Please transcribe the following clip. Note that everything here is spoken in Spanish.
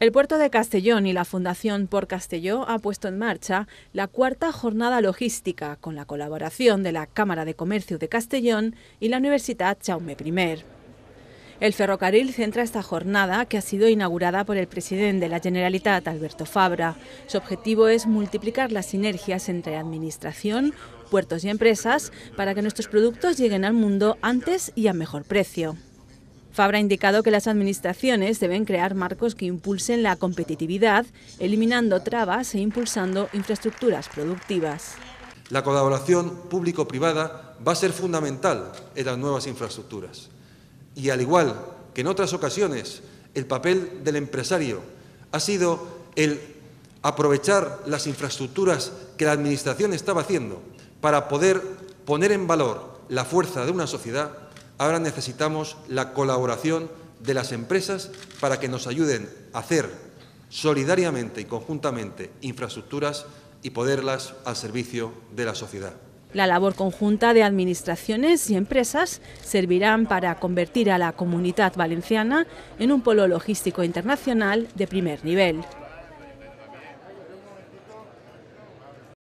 El puerto de Castellón y la Fundación Por Castelló ha puesto en marcha la cuarta jornada logística con la colaboración de la Cámara de Comercio de Castellón y la Universidad Jaume I. El ferrocarril centra esta jornada que ha sido inaugurada por el presidente de la Generalitat, Alberto Fabra. Su objetivo es multiplicar las sinergias entre administración, puertos y empresas para que nuestros productos lleguen al mundo antes y a mejor precio. Fabra ha indicado que las administraciones deben crear marcos que impulsen la competitividad, eliminando trabas e impulsando infraestructuras productivas. La colaboración público-privada va a ser fundamental en las nuevas infraestructuras. Y al igual que en otras ocasiones, el papel del empresario ha sido el aprovechar las infraestructuras que la Administración estaba haciendo para poder poner en valor la fuerza de una sociedad Ahora necesitamos la colaboración de las empresas para que nos ayuden a hacer solidariamente y conjuntamente infraestructuras y poderlas al servicio de la sociedad. La labor conjunta de administraciones y empresas servirán para convertir a la comunidad valenciana en un polo logístico internacional de primer nivel.